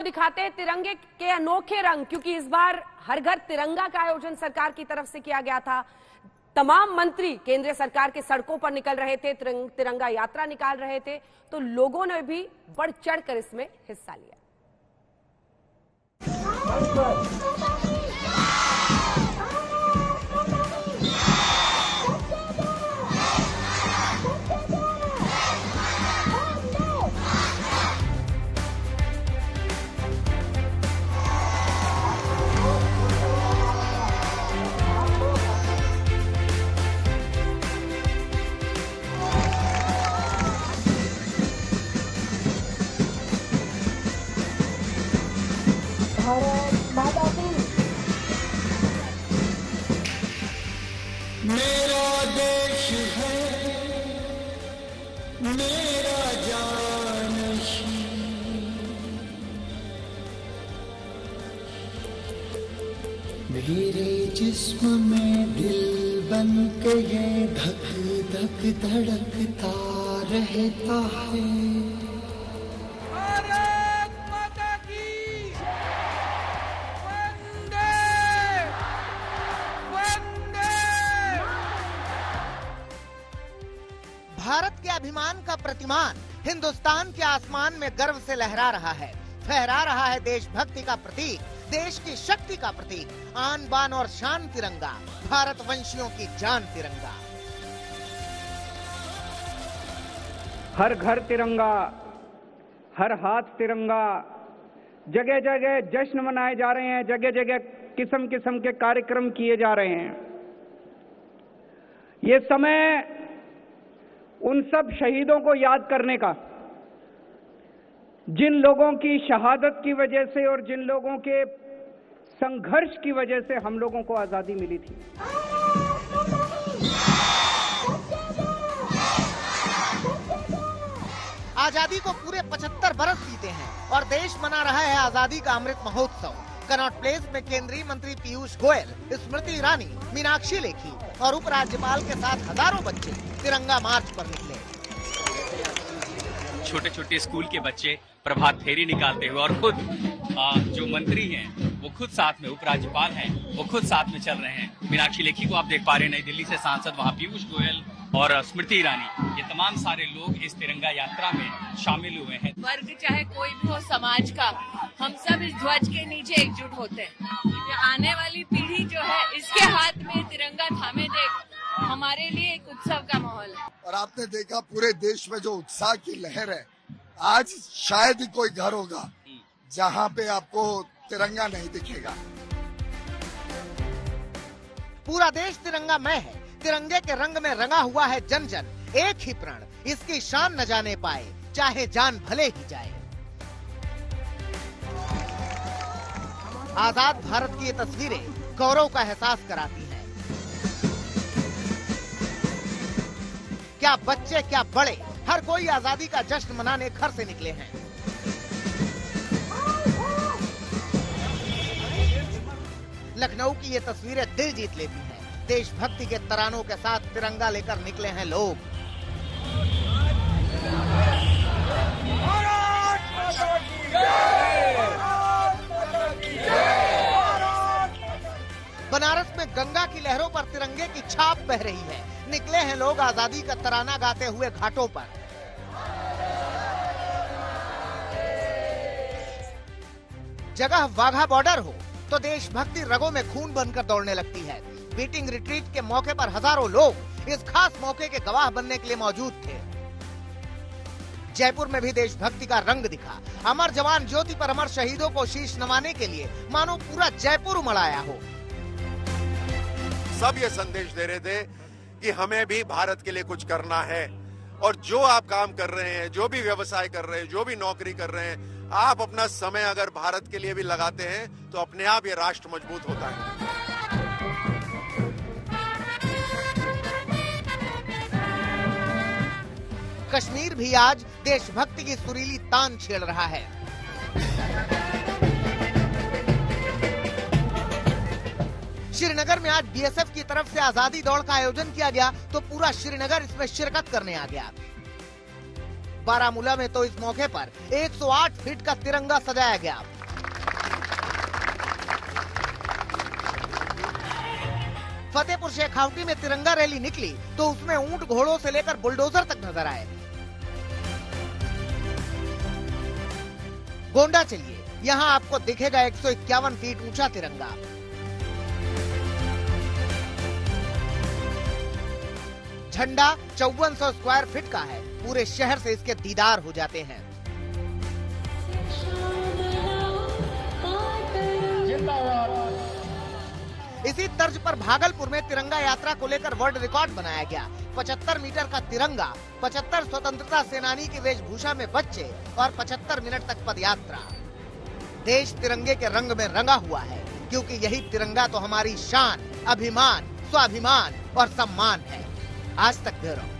आपको दिखाते हैं तिरंगे के अनोखे रंग क्योंकि इस बार हर घर तिरंगा का आयोजन सरकार की तरफ़ से किया गया था। तमाम मंत्री केंद्र सरकार के सड़कों पर निकल रहे थे तिरंग, तिरंगा यात्रा निकाल रहे थे तो लोगों ने भी बढ़ चढ़कर इसमें हिस्सा लिया। मेरा देश है, मेरा जानशी मेरे जिस्म में दिल बन के ये धक धक धड़कता रहता है। अभिमान का प्रतिमान हिंदुस्तान के आसमान में गर्व से लहरा रहा है। फहरा रहा है देशभक्ति का प्रतीक, देश की शक्ति का प्रतीक, आन बान और शान तिरंगा भारत वंशियों की जान तिरंगा। हर घर तिरंगा, हर हाथ तिरंगा जगह जगह जश्न मनाए जा रहे हैं जगह जगह किस्म किस्म के कार्यक्रम किए जा रहे हैं। ये समय उन सब शहीदों को याद करने का। जिन लोगों की शहादत की वजह से और जिन लोगों के संघर्ष की वजह से हम लोगों को आज़ादी मिली थी। आज़ादी को पूरे 75 बरस बीते हैं और देश मना रहा है आज़ादी का अमृत महोत्सव। कनॉट प्लेस में केंद्रीय मंत्री पीयूष गोयल, स्मृति ईरानी, मीनाक्षी लेखी और उपराज्यपाल के साथ हज़ारों बच्चे तिरंगा मार्च पर निकले। छोटे छोटे स्कूल के बच्चे प्रभात फेरी निकालते हुए और खुद जो मंत्री हैं वो खुद साथ में उपराज्यपाल हैं वो खुद साथ में चल रहे हैं। मीनाक्षी लेखी को आप देख पा रहे हैं नई दिल्ली से सांसद वहाँ पीयूष गोयल और स्मृति ईरानी। ये तमाम सारे लोग इस तिरंगा यात्रा में शामिल हुए हैं। वर्ग चाहे कोई भी हो समाज का हम सब इस ध्वज के नीचे एकजुट होते हैं। ये आने वाली पीढ़ी जो है इसके हाथ में तिरंगा थामे देख हमारे लिए एक उत्सव का माहौल है। और आपने देखा पूरे देश में जो उत्साह की लहर है आज शायद ही कोई घर होगा जहाँ पे आपको तिरंगा नहीं दिखेगा। पूरा देश तिरंगा तिरंगामय है। तिरंगे के रंग में रंगा हुआ है जन जन एक ही प्रण, इसकी शान न जाने पाए, चाहे जान भले ही जाए। आज़ाद भारत की ये तस्वीरें गौरव का एहसास कराती हैं। क्या बच्चे, क्या बड़े, हर कोई आज़ादी का जश्न मनाने घर से निकले हैं। लखनऊ की ये तस्वीरें दिल जीत लेती हैं। देशभक्ति के तरानों के साथ तिरंगा लेकर निकले हैं लोग। बनारस में गंगा की लहरों पर तिरंगे की छाप बह रही है। निकले हैं लोग आज़ादी का तराना गाते हुए घाटों पर। जगह वाघा बॉर्डर हो। तो देशभक्ति रगों में खून बनकर दौड़ने लगती है। बीटिंग रिट्रीट के मौके पर हज़ारों लोग इस खास मौके के गवाह बनने के लिए मौजूद थे। जयपुर में भी देशभक्ति का रंग दिखा। अमर जवान ज्योति पर अमर शहीदों को शीश नवाने के लिए मानो पूरा जयपुर उमड़ आया हो। सब ये संदेश दे रहे थे कि हमें भी भारत के लिए कुछ करना है। और जो आप काम कर रहे हैं, जो भी व्यवसाय कर रहे हैं, जो भी नौकरी कर रहे हैं, आप अपना समय अगर भारत के लिए भी लगाते हैं तो अपने आप ये राष्ट्र मज़बूत होता है। कश्मीर भी आज देशभक्ति की सुरीली तान छेड़ रहा है। श्रीनगर में आज बीएसएफ की तरफ़ से आज़ादी दौड़ का आयोजन किया गया तो पूरा श्रीनगर इसमें शिरकत करने आ गया। बारामूला में तो इस मौके पर 108 फीट का तिरंगा सजाया गया। फतेहपुर शेखावटी में तिरंगा रैली निकली तो उसमें ऊँट घोड़ों से लेकर बुलडोजर तक नज़र आए। गोंडा चलिए, यहाँ आपको दिखेगा एक सौ इक्यावन फीट ऊँचा तिरंगा। झंडा चौवन सौ स्क्वायर फीट का है। पूरे शहर से इसके दीदार हो जाते हैं। इसी तर्ज पर भागलपुर में तिरंगा यात्रा को लेकर वर्ल्ड रिकॉर्ड बनाया गया। 75 मीटर का तिरंगा 75 स्वतंत्रता सेनानी की वेशभूषा में बच्चे और 75 मिनट तक पद यात्रा देश तिरंगे के रंग में रंगा हुआ है, क्योंकि यही तिरंगा तो हमारी शान, अभिमान, स्वाभिमान और सम्मान है। आज तक ब्यूरो